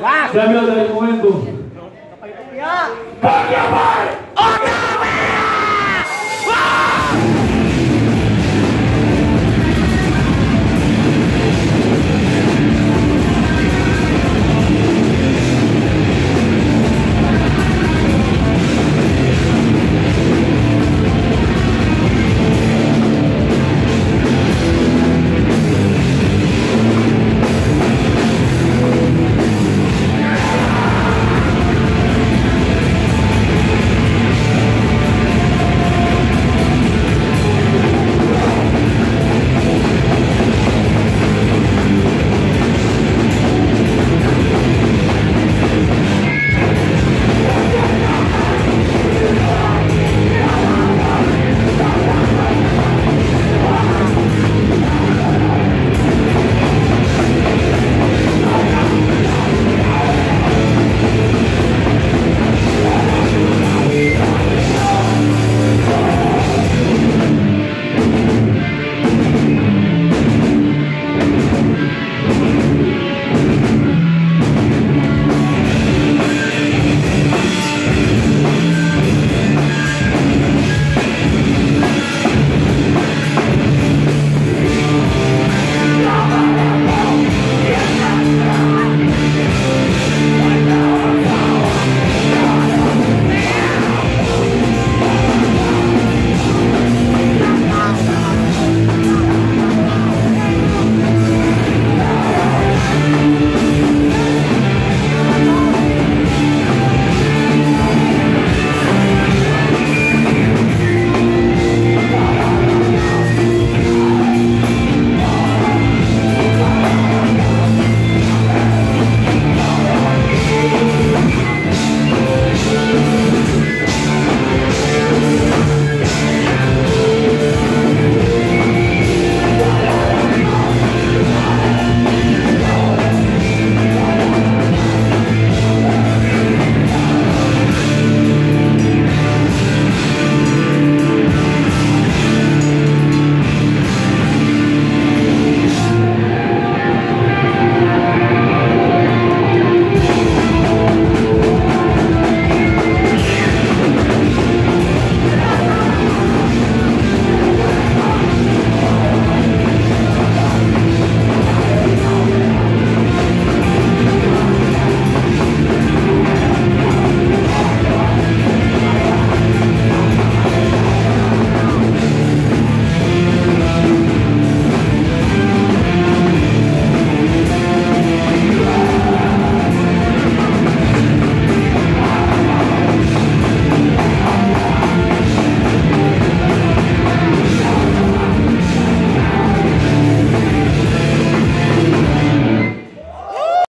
Sabios del momento.